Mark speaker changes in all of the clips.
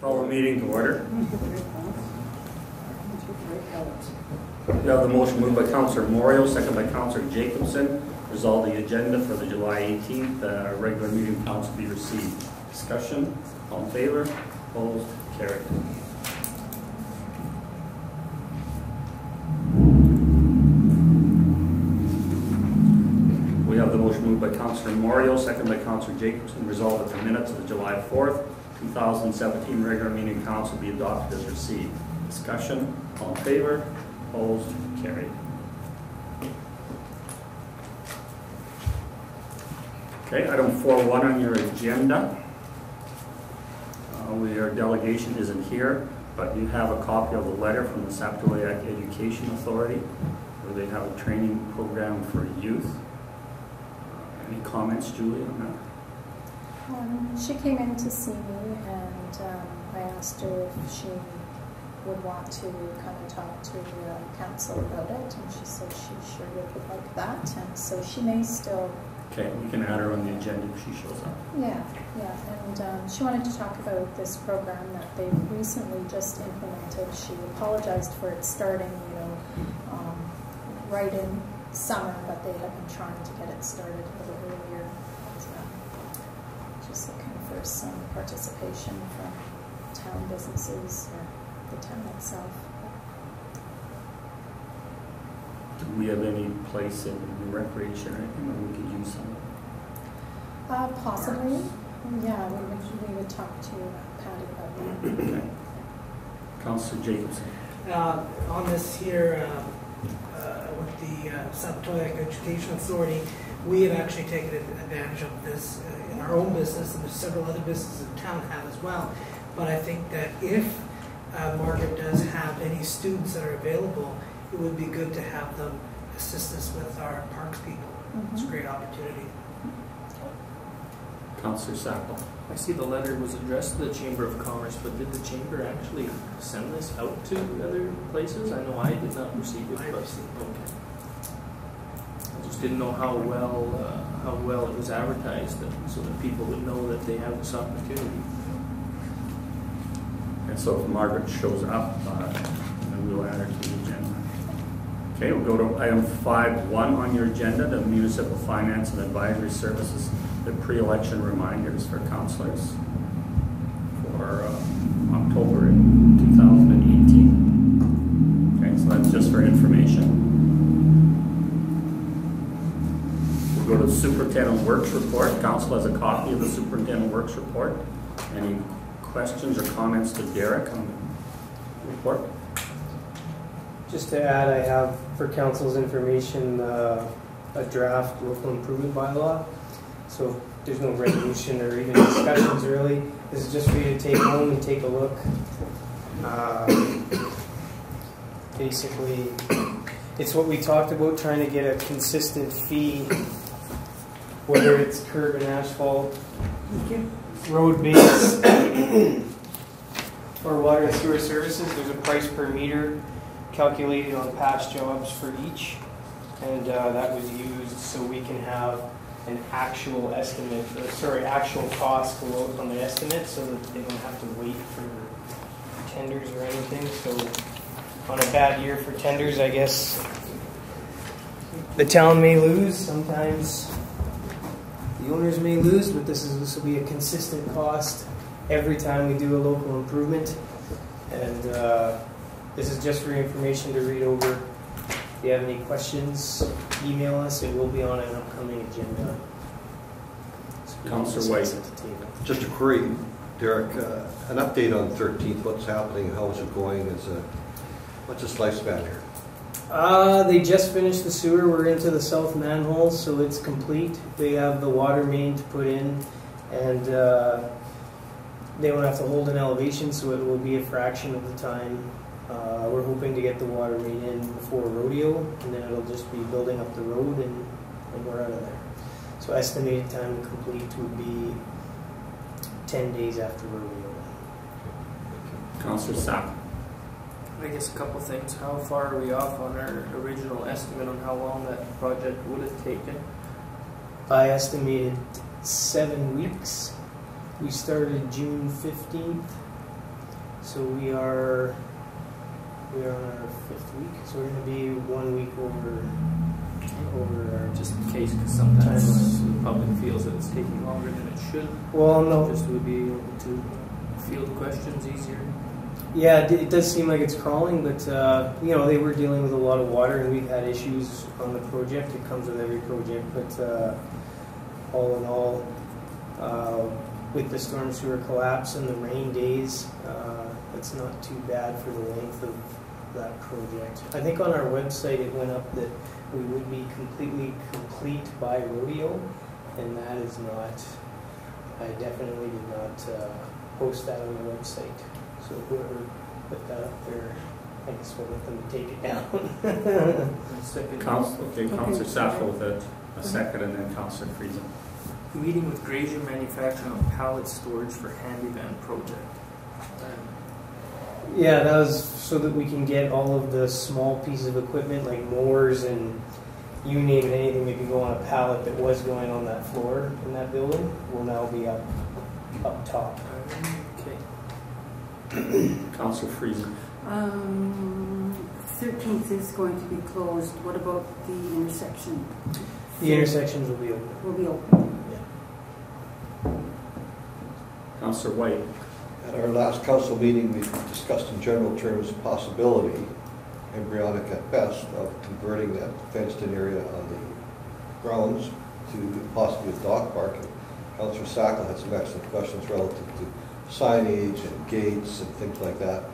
Speaker 1: Call the meeting to order. We have the motion moved by Councilor Moriaux, second by Councilor Jacobson. Resolve the agenda for the July 18th uh, regular meeting council be received. Discussion, all in favor, opposed, carried. We have the motion moved by Councilor Moriaux, second by Councilor Jacobson. Resolve that the minutes of the July 4th, 2017 regular meeting council be adopted as received. Discussion, all in favor, opposed, carried. Okay, item 4.1 on your agenda. Uh, we- Our delegation isn't here, but you have a copy of the letter from the Sapotaweyak Education Authority, where they have a training program for youth. Uh, Any comments, Julie, on that?
Speaker 2: Um, she came in to see me and um, I asked her if she would want to come and talk to uh, council about it and she said she sure would like that and so she may still,
Speaker 1: Okay, we can add her on the agenda if she shows up.
Speaker 2: yeah, yeah. And um, she wanted to talk about this program that they recently just implemented. She apologized for it starting, you know, um, right in summer, but they have been trying to get it started a little just looking for some participation from town businesses or the town itself.
Speaker 1: Do we have any place in recreation or anything where we could use some?
Speaker 2: Uh, possibly, yeah, we would, we would talk to Patty about that.
Speaker 1: Okay. Counselor Jacobson.
Speaker 3: Uh, on this here, uh, with the uh, Education Authority, we have actually taken advantage of this uh, in our own business, and there's several other businesses in town have as well. But I think that if uh, Margaret does have any students that are available, it would be good to have them assist us with our parks people. It's a
Speaker 2: Mhm.
Speaker 3: great opportunity.
Speaker 1: Counselor Sakal.
Speaker 4: I see the letter was addressed to the Chamber of Commerce, but did the Chamber actually send this out to other places? I know I did not receive it,
Speaker 3: I
Speaker 4: but, okay. I just didn't know how well, uh, how well it was advertised, that- so that people would know that they have this opportunity.
Speaker 1: And so if Margaret shows up, uh, then we'll add her to the agenda. Okay, we'll go to item five one on your agenda, the municipal finance and advisory services, the pre-election reminders for councilors for uh, October in 2018. Okay, so that's just for information. We'll go to the superintendent works report. Council has a copy of the superintendent works report. Any questions or comments to Derek on the report?
Speaker 5: Just to add, I have for council's information uh, a draft local improvement bylaw. So there's no resolution or even discussions really. This is just for you to take home and take a look. Um, Basically, it's what we talked about, trying to get a consistent fee, whether it's curb and asphalt, road base, or water and sewer services. There's a price per meter calculated on past jobs for each, and uh, that was used so we can have an actual estimate, or sorry, actual cost out on the estimate, so that they don't have to wait for tenders or anything. So on a bad year for tenders, I guess the town may lose. Sometimes the owners may lose, but this is this will be a consistent cost every time we do a local improvement, and. Uh, this is just for information to read over. If you have any questions, email us. It will be on an upcoming agenda. So we can Whyte. table.
Speaker 6: Just a query, Derek, uh, an update on 13th, what's happening, how is it going, is, uh, what's its lifespan here?
Speaker 5: Uh, they just finished the sewer. We're into the south manhole, so it's complete. They have the water main to put in, and uh, they won't have to hold an elevation, so it will be a fraction of the time. Uh, we're hoping to get the water main in before rodeo, and then it'll just be building up the road, and, and we're out of there. So estimated time to complete would be 10 days after rodeo.
Speaker 1: Councilor Sakal.
Speaker 4: I guess a couple things. How far are we off on our original estimate on how long that project would have taken?
Speaker 5: I estimated seven weeks. We started June 15th, So we are we are on our fifth week, so we're going to be one week over over our
Speaker 4: Just in case, because sometimes the public feels that it's taking longer than it should.
Speaker 5: well no
Speaker 4: Just would be able to field questions easier.
Speaker 5: Yeah, it, it does seem like it's crawling, but uh, you know they were dealing with a lot of water, and we've had issues on the project. It comes with every project, but uh, all in all, uh, with the storm sewer collapse and the rain days, uh, it's not too bad for the length of that project. I think on our website it went up that we would be completely complete by rodeo, and that is not. I definitely did not uh, post that on the website. So whoever put that up there, I guess we'll let them take it down.
Speaker 4: Second,
Speaker 1: Council, okay,
Speaker 2: Okay.
Speaker 1: Councilor Sakal with a, a second, and then Councilor Friesen.
Speaker 4: meeting with Grazier Manufacturing on pallet storage for handy van project.
Speaker 5: Yeah, that was so that we can get all of the small pieces of equipment like mowers and you name it, anything that could go on a pallet that was going on that floor in that building will now be up up top.
Speaker 4: Okay.
Speaker 1: Councilor Friesen.
Speaker 7: Um, 13th is going to be closed. What about the intersection?
Speaker 5: The intersections will be open.
Speaker 7: Will be open.
Speaker 1: Councilor Whyte.
Speaker 6: At our last council meeting, we discussed in general terms the possibility, embryonic at best, of converting that fenced-in area on the grounds to possibly a dog park. Councilor Sakal had some excellent questions relative to signage and gates and things like that.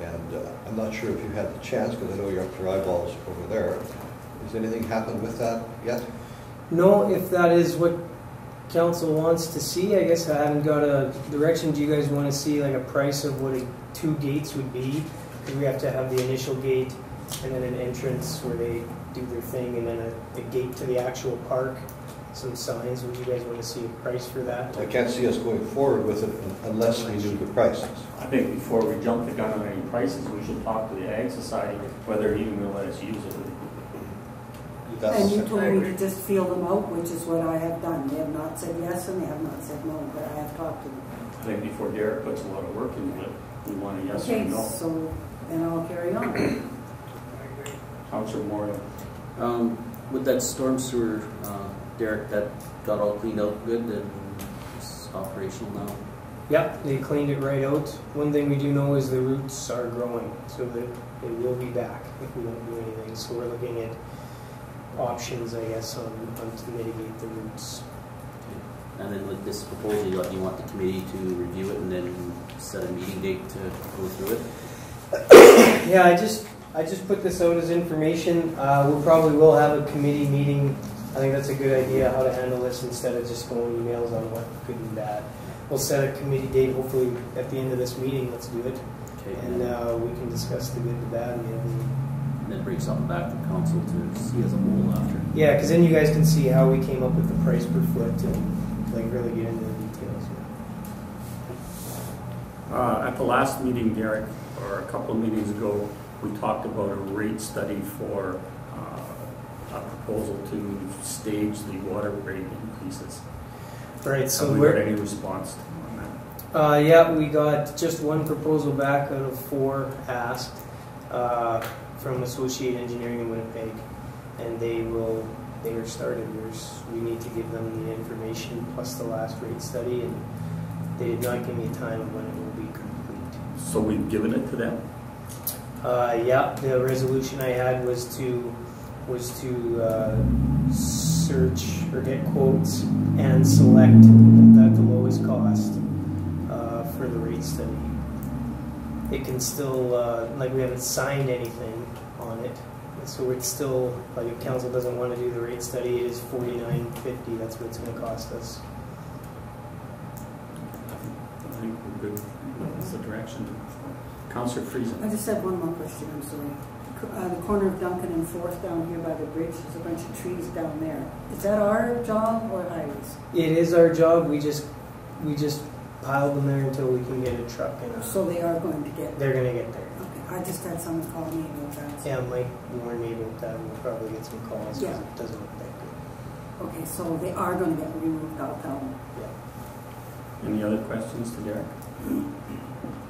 Speaker 6: And uh, I'm not sure if you had the chance, because I know you're up to your eyeballs over there. Has anything happened with that yet?
Speaker 5: No, if that is what council wants to see, I guess I haven't got a direction. Do you guys want to see like a price of what a, two gates would be? Because we have to have the initial gate and then an entrance where they do their thing, and then a, a gate to the actual park. Some signs. Would you guys want to see a price for that?
Speaker 6: I can't see us going forward with it unless we knew the prices.
Speaker 1: I think before we jump the gun on any prices, we should talk to the Ag Society whether even will let us use it.
Speaker 6: That's-
Speaker 7: And you told me to just feel them out, which is what I have done. They have not said yes and they have not said no, but I have talked to them.
Speaker 1: I think before Derek puts a lot of work into it, we want a yes or
Speaker 7: Okay,
Speaker 1: no.
Speaker 7: so then I'll carry on.
Speaker 1: Councilor Moore.
Speaker 8: Um, with that storm sewer, uh, Derek, that got all cleaned out good and it's operational now.
Speaker 5: Yep, they cleaned it right out. One thing we do know is the roots are growing, so that they will be back if we don't do anything. So we're looking at options, I guess, on, on to mitigate the roots.
Speaker 8: And then with this proposal, you want, you want the committee to review it and then set a meeting date to go through it?
Speaker 5: Yeah, I just I just put this out as information. Uh, we probably will have a committee meeting. I think that's a good idea how to handle this instead of just going emails on what good and bad. We'll set a committee date hopefully at the end of this meeting. Let's do it,
Speaker 8: Okay,
Speaker 5: and uh, we can discuss the good, the bad, and the ugly.
Speaker 8: And then bring something back to council to see as a whole after.
Speaker 5: Yeah, because then you guys can see how we came up with the price per foot and like really get into the details.
Speaker 1: Uh, At the last meeting, Derek, or a couple of meetings ago, we talked about a rate study for uh, a proposal to stage the water rate increases.
Speaker 5: Right. So
Speaker 1: Have we
Speaker 5: we're
Speaker 1: got any response on that?
Speaker 5: Uh, yeah, we got just one proposal back out of four asked uh, from Associate Engineering in Winnipeg, and they will. They are started. There's, we need to give them the information plus the last rate study, and they did not give me a time of when it will be complete.
Speaker 1: So we've given it to them?
Speaker 5: Uh, yeah, the resolution I had was to was to uh, search or get quotes and select at the lowest cost uh, for the rate study. It can still uh, like we haven't signed anything so it's still like if council doesn't want to do the rate study, it is forty nine fifty. That's what it's going to cost us.
Speaker 1: I think we're good. That's the direction. Councilor
Speaker 7: I
Speaker 1: Friesen.
Speaker 7: just have one more question, I'm sorry. C- Uh, the corner of Duncan and Fourth down here by the bridge, there's a bunch of trees down there. Is that our job or highways?
Speaker 5: It is our job. We just we just piled them there until we can get a truck and a,
Speaker 7: So they are going to get,
Speaker 5: they're going to get there.
Speaker 7: Okay, I just had someone call me about that.
Speaker 5: Yeah, Mike warned me about that. We'll probably get some calls because
Speaker 7: Yeah.
Speaker 5: it doesn't look that good.
Speaker 7: Okay, so they are going to get removed, I'll tell them.
Speaker 5: Yeah.
Speaker 1: Any other questions to Derek?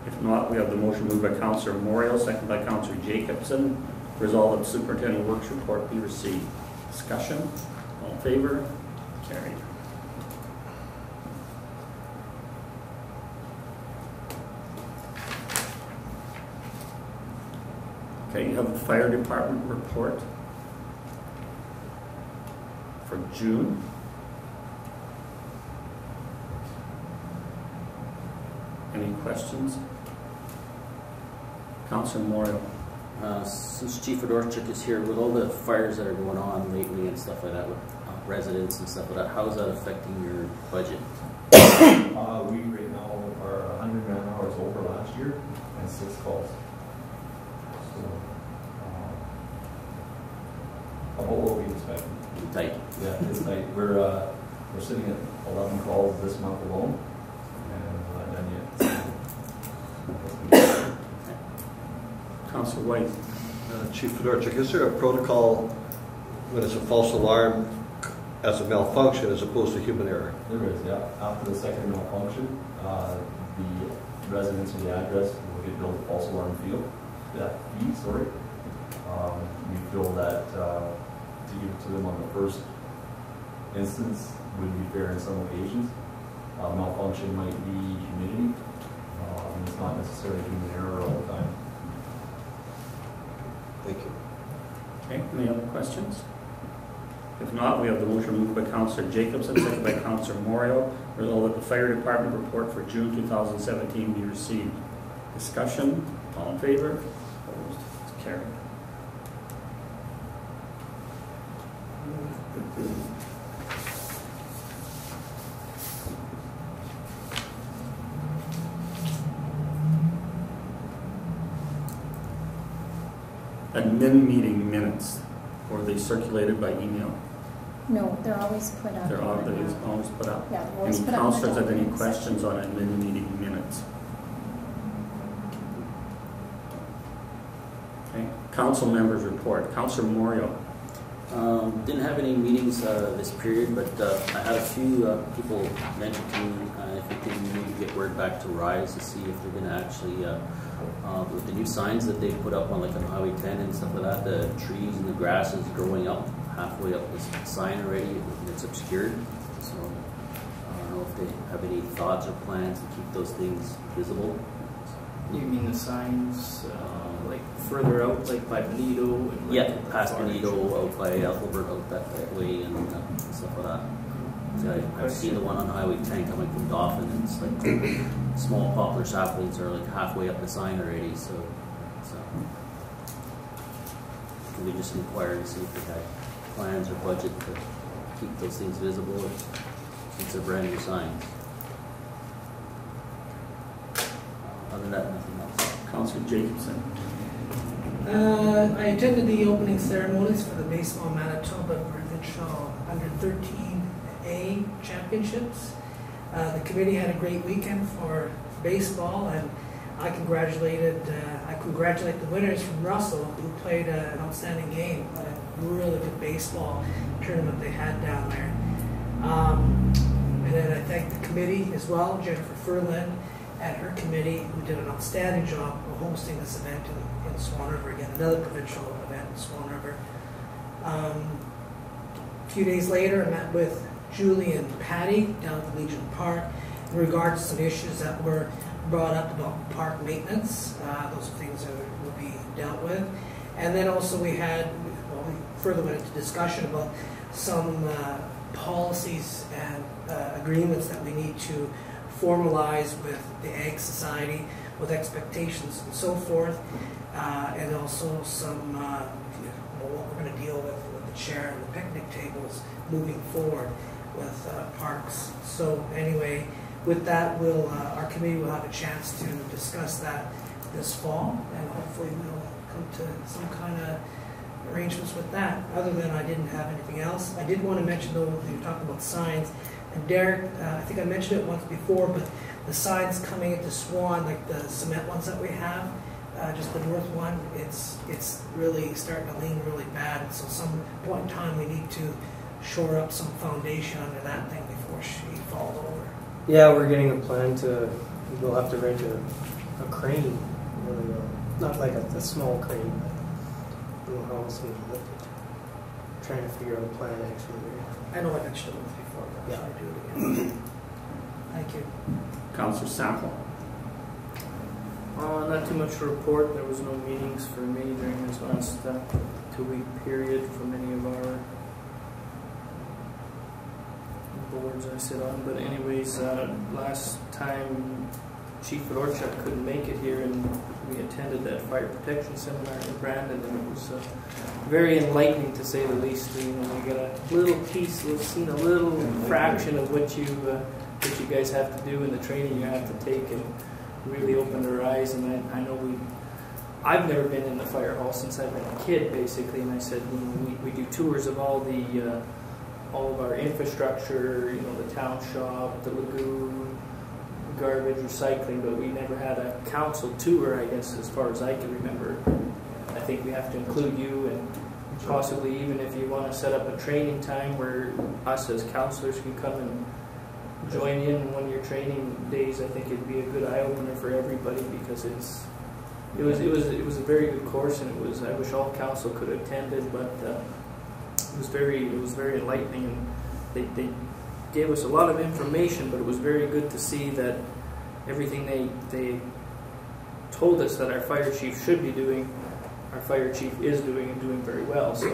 Speaker 1: If not, we have the motion moved by Counselor Moriaux, second by Counselor Jacobson. Resolved that superintendent works report be received. Discussion? All in favor? Carried. Okay, you have the fire department report for June. Any questions? Counselor Moriaux.
Speaker 8: Uh, Since Chief Fedorchuk is here, with all the fires that are going on lately and stuff like that, with uh, residents and stuff like that, how is that affecting your budget?
Speaker 9: Uh, we right now are hundred man hours over last year and six calls. So, uh, about what we expected.
Speaker 8: Tight.
Speaker 9: Yeah, it's like, we're, uh, we're sitting at eleven calls this month alone and we're not done yet. So,
Speaker 1: Counselor Whyte.
Speaker 6: Uh, Chief Fedorchuk, is there a protocol when it's a false alarm as a malfunction as opposed to human error?
Speaker 9: There is, yeah. After the second malfunction, uh, the residents of the address will get billed a false alarm fee, that fee, sorry. Um, we feel that, uh, to give it to them on the first instance would be fair in some occasions. Uh, malfunction might be humidity, um, it's not necessarily human error all the time.
Speaker 6: Thank you.
Speaker 1: Okay, any other questions? If not, we have the motion moved by Counselor Jacobson, second by Counselor Moriaux. Resolved that the fire department report for June 2017 be received. Discussion, all in favor? Opposed? It's carried. Admin meeting minutes, were they circulated by email?
Speaker 2: No, they're always put up.
Speaker 1: They're all, they're always put up.
Speaker 2: Yeah, they're always
Speaker 1: Any
Speaker 2: put up. in the
Speaker 1: counselors have any
Speaker 2: document
Speaker 1: questions on admin meeting minutes? Okay, council members report. Councilor Moriaux.
Speaker 8: Um, Didn't have any meetings uh, this period, but uh, I had a few uh, people mention to me uh, if we can maybe get word back to Rise to see if they're going to actually, uh, uh, with the new signs that they put up on like on Highway 10 and stuff like that, the trees and the grass is growing up halfway up this sign already, and it's obscured. So I don't know if they have any thoughts or plans to keep those things visible.
Speaker 4: You mean the signs, uh, like further out, like by Benito and like
Speaker 8: Yeah, past Benito, out by Ethelbert, out that, that way, and uh, stuff like that. I, I've seen the one on Highway 10 coming from Dauphin, and it's like small poplar saplings are like halfway up the sign already. So, so we just inquired to see if they had plans or budget to keep those things visible, or, since they're brand new signs. Other than that, nothing else.
Speaker 1: Councilor Jacobson.
Speaker 3: Uh, I attended the opening ceremonies for the Baseball Manitoba Provincial Under 13A Championships. Uh, the committee had a great weekend for baseball, and I congratulated uh, I congratulate the winners from Russell, who played uh, an outstanding game. A really good baseball tournament they had down there. Um, and then I thank the committee as well, Jennifer Furland and her committee, who did an outstanding job of hosting this event in, in Swan River again, another provincial event in Swan River. Um, a few days later, I met with Julie and Patty down at the Legion Park in regards to some issues that were brought up about park maintenance. Uh, those are things that will be dealt with. And then also we had, well, we further went into discussion about some uh, policies and uh, agreements that we need to formalize with the Ag Society, with expectations and so forth, uh, and also some, uh, what we're going to deal with with the chair and the picnic tables moving forward with uh, parks. So anyway, with that, we'll, uh, our committee will have a chance to discuss that this fall, and hopefully we'll come to some kind of arrangements with that. Other than I didn't have anything else. I did want to mention though, you talking about signs, and Derek, uh, I think I mentioned it once before, but the signs coming into Swan, like the cement ones that we have, uh, just the north one, it's it's really starting to lean really bad. So some point in time, we need to shore up some foundation under that thing before she falls over.
Speaker 5: Yeah, we're getting a plan to, we'll have to rent a a crane, really, uh, not like a, a small crane, but I don't know how else to lift it. Trying to figure out a plan actually.
Speaker 3: I know I mentioned it before, but
Speaker 5: Yeah.
Speaker 3: I'll do it again. Thank you.
Speaker 1: Counselor Sakal.
Speaker 4: Uh, not too much to report. There was no meetings for me during this last uh, two-week period from any of our boards I sit on. But anyways, uh, last time Chief Fedorchuk couldn't make it here, and we attended that fire protection seminar in Brandon, and it was uh, very enlightening to say the least. You know, we got a little piece, we've seen a little fraction of what you uh, what you guys have to do and the training you have to take, and really opened our eyes. And I, I know we, I've never been in the fire hall since I've been a kid, basically. And I said, you know, we, we do tours of all the, uh, all of our infrastructure, you know, the town shop, the lagoon, garbage, recycling, but we never had a council tour, I guess, as far as I can remember. I think we have to include you and possibly even if you want to set up a training time where us as counselors can come and join in on one of your training days, I think it'd be a good eye opener for everybody because it's it was it was it was a very good course and it was I wish all council could have attended, but uh, it was very it was very enlightening and they, they gave us a lot of information, but it was very good to see that everything they they told us that our fire chief should be doing, our fire chief is doing and doing very well. So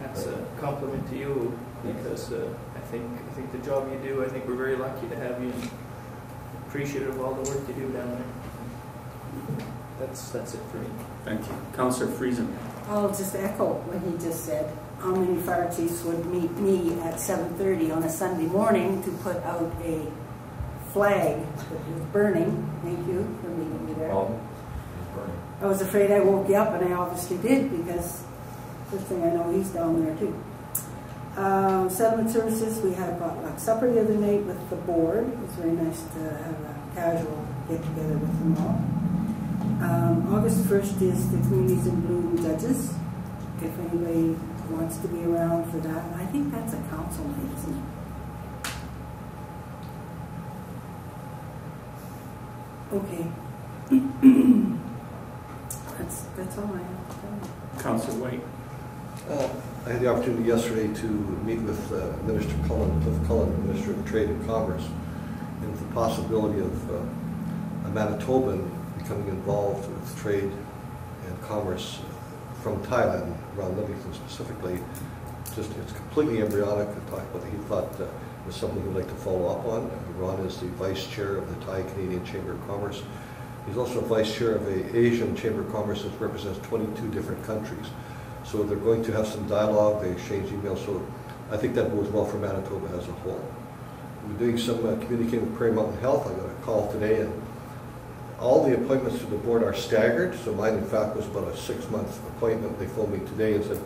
Speaker 4: that's a compliment to you because uh, I think I think the job you do, I think we're very lucky to have you and appreciative of all the work you do down there. That's that's it for me.
Speaker 1: Thank you. Counselor Friesen.
Speaker 7: I'll just echo what he just said. How many fire chiefs would meet me at 7:30 on a Sunday morning to put out a flag that was burning? Thank you for meeting me there.
Speaker 9: Problem? It's burning.
Speaker 7: I was afraid I woke you up, and I obviously did because first thing I know, he's down there too. Um, settlement services, we had a potluck supper the other night with the board. It was very nice to have a casual get together with them all. Um, August 1st is the Communities in Bloom Judges. If anybody wants to be around for that, And I think that's a council night, isn't it? Okay. that's, that's all I have to tell you.
Speaker 1: Counselor Whyte.
Speaker 6: Uh, I had the opportunity yesterday to meet with uh, Minister Cullen, Cliff Cullen, Minister of Trade and Commerce, and the possibility of uh, a Manitoban becoming involved with trade and commerce from Thailand, around Livingston specifically. Just, it's completely embryonic to talk. He thought uh, was something he'd like to follow up on. Ron is the vice chair of the Thai Canadian Chamber of Commerce. He's also vice chair of the Asian Chamber of Commerce that represents 22 different countries. So they're going to have some dialogue, they exchange emails, so I think that bodes well for Manitoba as a whole. We're doing some uh, communicating with Prairie Mountain Health. I got a call today, and all the appointments to the board are staggered. So mine, in fact, was about a six-month appointment. They phoned me today and said,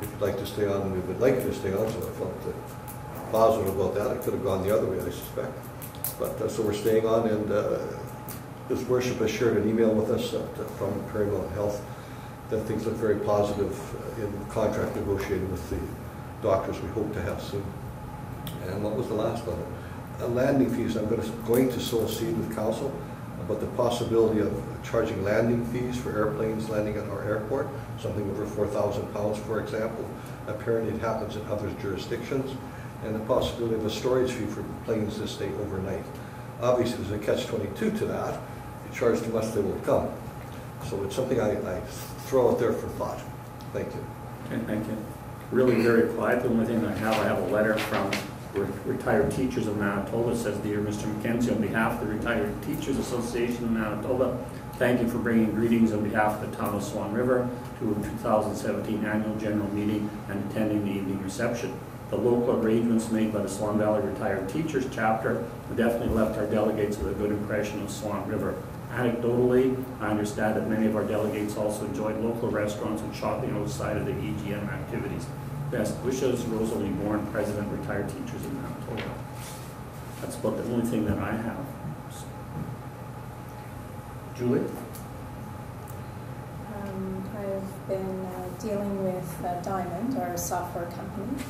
Speaker 6: if you'd like to stay on, we would like you to stay on. So I felt uh, positive about that. I could have gone the other way, I suspect. But uh, so we're staying on, and uh, His Worship has shared an email with us uh, from Prairie Mountain Health that things look very positive uh, in contract negotiating with the doctors we hope to have soon. And what was the last one? Uh, landing fees, I'm going to, going to sow a seed with council about the possibility of charging landing fees for airplanes landing at our airport, something over 4,000 pounds, for example. Apparently it happens in other jurisdictions. And the possibility of a storage fee for planes that stay overnight. Obviously, there's a catch-22 to that. You charge too much, they won't come. So it's something I, I throw out there for thought. Thank you.
Speaker 1: Okay, thank you. Really very quiet. The only thing I have, I have a letter from re- retired teachers of Manitoba. Says, Dear Mr. McKenzie, on behalf of the Retired Teachers Association of Manitoba, thank you for bringing greetings on behalf of the town of Swan River to our 2017 annual general meeting and attending the evening reception. The local arrangements made by the Swan Valley Retired Teachers Chapter definitely left our delegates with a good impression of Swan River. Anecdotally, I understand that many of our delegates also enjoyed local restaurants and shopping outside of the EGM activities. Best wishes, Rosalie Bourne, President, Retired Teachers in Manitoba. That's about the only thing that I have. Julie?
Speaker 2: Um, I've been uh, dealing with uh, Diamond, our software company,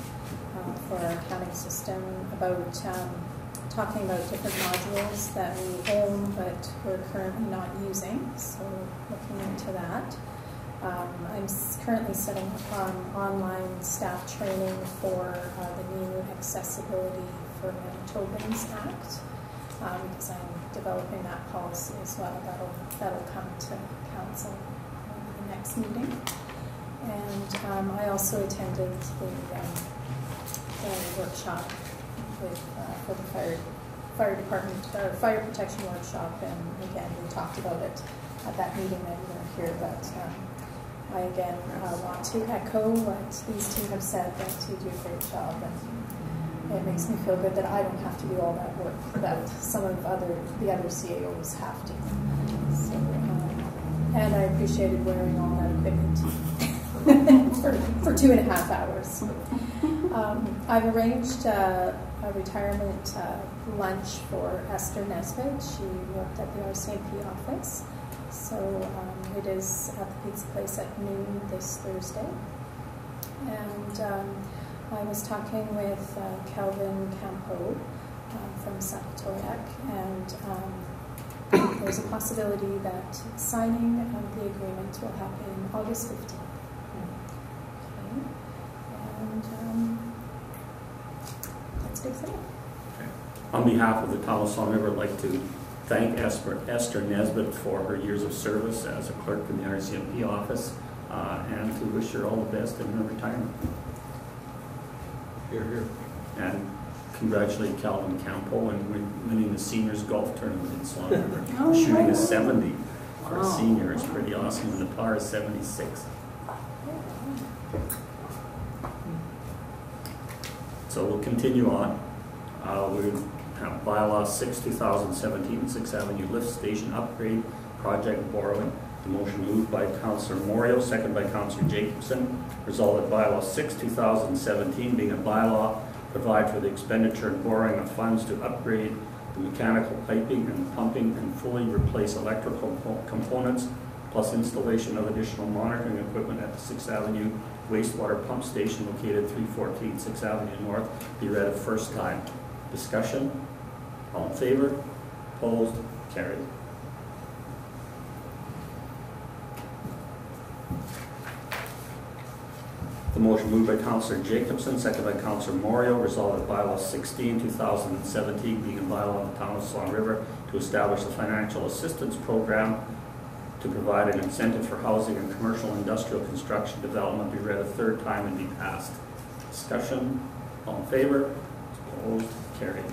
Speaker 2: uh, for our accounting system, about um, talking about different modules that we own but we're currently not using, so looking into that. Um, I'm currently setting up online staff training for uh, the new Accessibility for Manitobans Act um, because I'm developing that policy as well. That'll, that'll come to council in the next meeting. And um, I also attended the, um, the workshop with, uh, for the fire, fire department, or fire protection workshop, and again, we talked about it at that meeting that you weren't here, but um, I again uh, want to echo what these two have said, that you do a great job, and it makes me feel good that I don't have to do all that work that some of other, the other CAOs have to. So, um, and I appreciated wearing all that equipment for, for two and a half hours. Um, I've arranged uh, a retirement uh, lunch for Esther Nesbitt. She worked at the RCMP office. So um, it is at the Pizza Place at noon this Thursday. And um, I was talking with uh, Calvin Campo uh, from Sapotaweyak, and um, there's a possibility that signing of the agreement will happen August 15th. Okay. And um, that's for me.
Speaker 1: On behalf of the River, I'd like to thank Esther Esther Nesbitt for her years of service as a clerk in the RCMP office, uh, and to wish her all the best in her retirement.
Speaker 6: Here, here.
Speaker 1: And congratulate Calvin Campo and winning the seniors golf tournament in Swan River.
Speaker 7: Oh,
Speaker 1: Shooting
Speaker 7: wow.
Speaker 1: a 70 for a
Speaker 7: Wow.
Speaker 1: senior is pretty awesome, and the par is 76. So we'll continue on. Uh, We bylaw 6, 2017, 6th Avenue Lift Station Upgrade Project borrowing. The motion moved by Councillor Moriaux, second by Councillor Jacobson. Resolved bylaw 6, 2017, being a bylaw, provide for the expenditure and borrowing of funds to upgrade the mechanical piping and pumping and fully replace electrical components, plus installation of additional monitoring equipment at the 6th Avenue wastewater pump station located 314 6th Avenue North, be read a first time. Discussion? All in favor? Opposed? Carried. The motion moved by Councillor Jacobson, seconded by Councillor Moriaux, resolved that bylaw 16, 2017, being a bylaw of the town of Swan River to establish a financial assistance program to provide an incentive for housing and commercial industrial construction development be read a third time and be passed. Discussion, all in favor? Opposed, carried.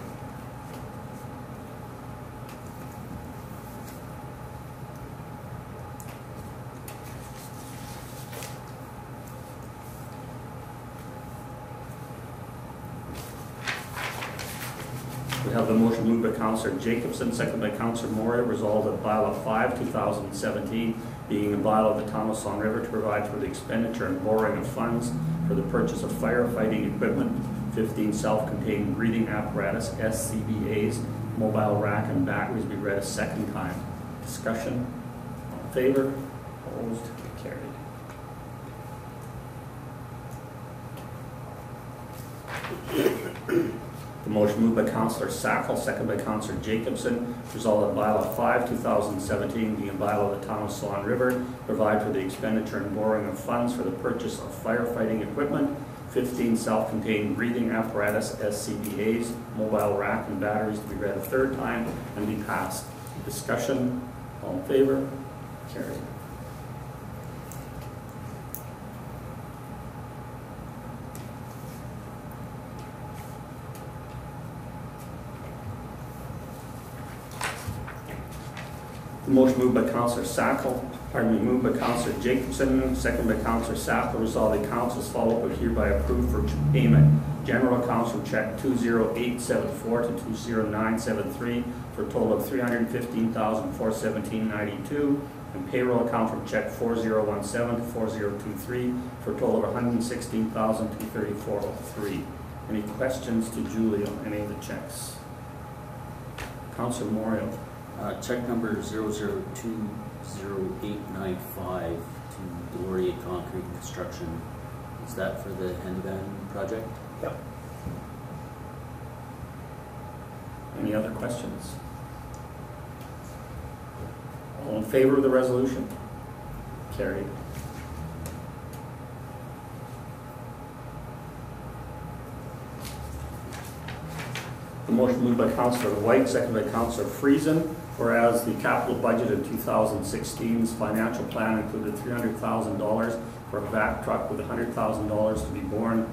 Speaker 1: We have the motion moved by Councillor Jacobson, second by Councillor Moriaux, resolved that bylaw 5, 2017, being a bylaw of the Swan River to provide for the expenditure and borrowing of funds for the purchase of firefighting equipment, 15 self-contained breathing apparatus, SCBA's, mobile rack and batteries be read a second time. Discussion? All in favor? Opposed? Carried. The motion moved by Councillor Sakal, second by Councillor Jacobson, resolved that bylaw 5, 2017, being bylaw of the town of Swan River, provide for the expenditure and borrowing of funds for the purchase of firefighting equipment, 15 self-contained breathing apparatus, SCBA's, mobile rack and batteries to be read a third time and be passed. Discussion, all in favor? Carried. The motion moved by Councillor Sakal, pardon me, moved by Councillor Jacobson, second by Councillor Sakal, resolved that council's follow-up are hereby approved for payment. General Council check 20874 to 20973 for a total of 315417 and payroll account from check 4017 to 4023 for a total of 116234 Any questions to Julie on any of the checks? Councillor Moriaux.
Speaker 8: Uh, check number 0020895 to Gloria Concrete Construction. Is that for the Henvan project?
Speaker 1: Yep. Any other questions? All in favor of the resolution? Carried. Motion moved by Councillor Whyte, seconded by Councillor Friesen, whereas the capital budget in 2016's financial plan included $300,000 for a vac truck with $100,000 to be borne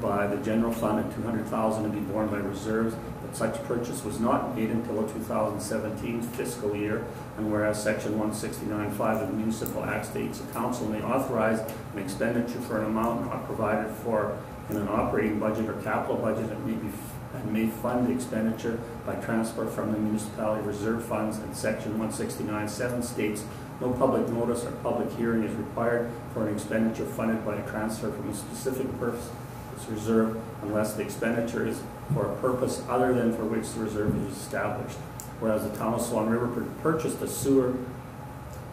Speaker 1: by the general fund and $200,000 to be borne by reserves, but such purchase was not made until the 2017 fiscal year, and whereas Section 169.5 of the Municipal Act states the council may authorize an expenditure for an amount not provided for in an operating budget or capital budget and may be and may fund the expenditure by transfer from the municipality reserve funds, and section 169.7 states, no public notice or public hearing is required for an expenditure funded by a transfer from a specific purpose reserve unless the expenditure is for a purpose other than for which the reserve is established. Whereas the town of Swan River purchased a sewer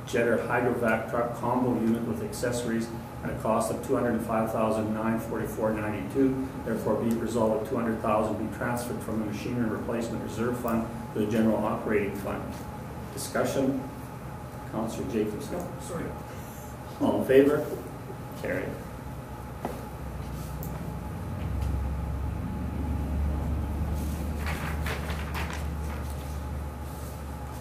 Speaker 1: jetter hydrovac truck combo unit with accessories at a cost of two hundred and five thousand nine forty-four ninety-two. Therefore, be resolved, two hundred thousand be transferred from the machinery replacement reserve fund to the general operating fund. Discussion, Councillor Jacobs.
Speaker 3: No, sorry.
Speaker 1: All in favor? Carried.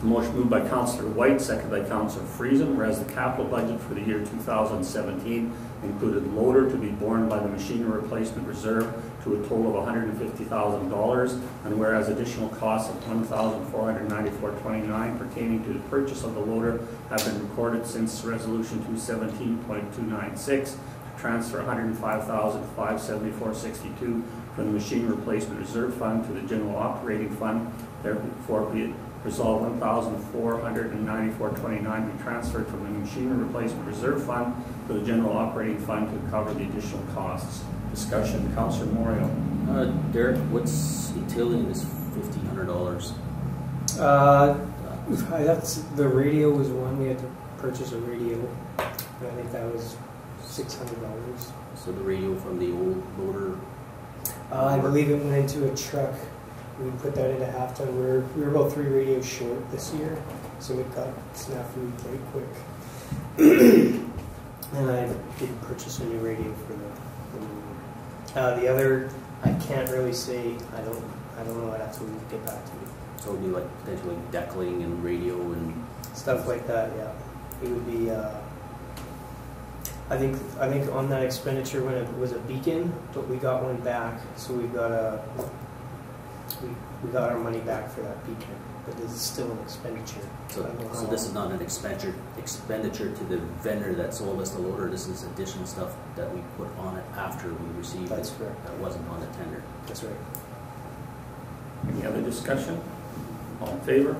Speaker 1: The motion moved by Councillor Whyte, seconded by Councillor Friesen, whereas the capital budget for the year 2017 included loader to be borne by the machinery replacement reserve to a total of $150,000, and whereas additional costs of $1,494.29 pertaining to the purchase of the loader have been recorded since Resolution 217.296 to transfer $105,574.62 from the machine replacement reserve fund to the general operating fund, therefore be it resolved one thousand four hundred and ninety-four twenty-nine be transferred from the machine replacement reserve fund to the general operating fund to cover the additional costs. Discussion, Councillor Moriaux.
Speaker 8: Uh, Derek, what's entailing this fifteen hundred dollars?
Speaker 5: Uh, that's the radio was one we had to purchase a radio. And I think that was six hundred dollars.
Speaker 8: So the radio from the old motor.
Speaker 5: Uh, I believe it went into a truck. We put that into halftime. We were we were about three radios short this year, so it got snafu pretty quick. and I did purchase a new radio for the. the. Uh, the other, I can't really say. I don't. I don't know. I'd have to get back to you.
Speaker 8: so it would be like potentially deckling and radio and,
Speaker 5: stuff like that. Yeah, it would be. Uh, I think I think on that expenditure when it was a beacon, but we got one back, so we got a we, we got our money back for that beacon, but this is still an expenditure.
Speaker 8: so,
Speaker 5: I don't know
Speaker 8: so this is not an expenditure, expenditure to the vendor that sold us the loader, this is additional stuff that we put on it after we received it.
Speaker 5: Correct.
Speaker 8: That wasn't on the tender.
Speaker 5: That's right.
Speaker 1: Any other discussion? All in favor?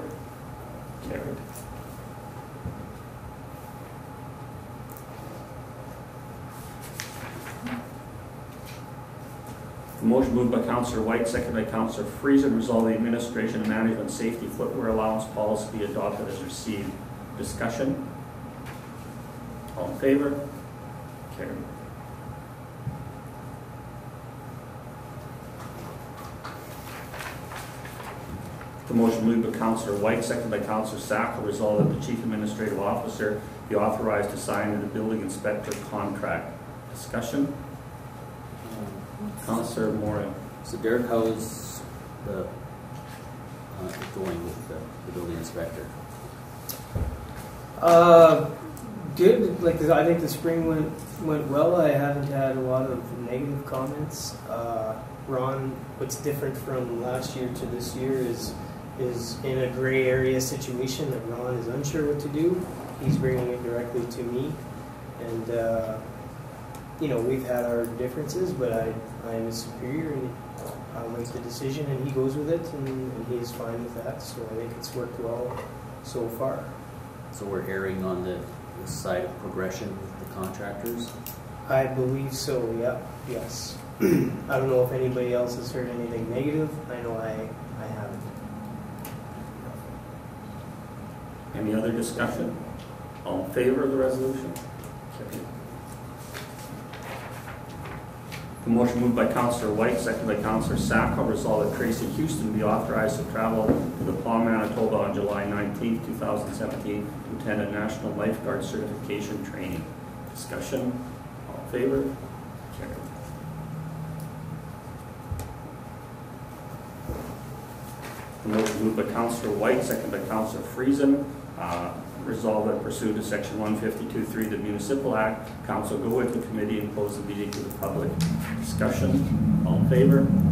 Speaker 1: Carried. The motion moved by Councillor Whyte, seconded by Councillor Friesen, resolve the administration and management safety footwear allowance policy be adopted as received. Discussion? All in favor? Carried. The motion moved by Councillor Whyte, seconded by Councillor Sakal, resolve that the chief administrative officer be authorized to sign the building inspector contract. Discussion? Councillor Moore.
Speaker 8: So Derek, how is the, uh, going with the, the building inspector?
Speaker 5: Uh, good. Like I think the spring went went well. I haven't had a lot of negative comments. Uh, Ron, what's different from last year to this year is is in a gray area situation that Ron is unsure what to do. He's bringing it directly to me, and uh, you know we've had our differences, but I I am his superior and uh, I'll make the decision, and he goes with it, and, and he is fine with that. So I think it's worked well so far.
Speaker 8: So we're erring on the, the side of progression with the contractors?
Speaker 5: I believe so, yep, yes. I don't know if anybody else has heard anything negative. I know I, I haven't.
Speaker 1: Any other discussion? All in favor of the resolution? Carried. The motion moved by Councillor Whyte, seconded by Councillor Sakal, resolved that Tracy Houston be authorized to travel to the Palm Manitoba on July 19, 2017 to attend a national lifeguard certification training. Discussion, all in favor? Carried. The motion moved by Councillor Whyte, seconded by Councillor Friesen, uh, resolved that pursuant to section 152.3 of the Municipal Act, council go with the committee and close the meeting to the public. Discussion, all in favor?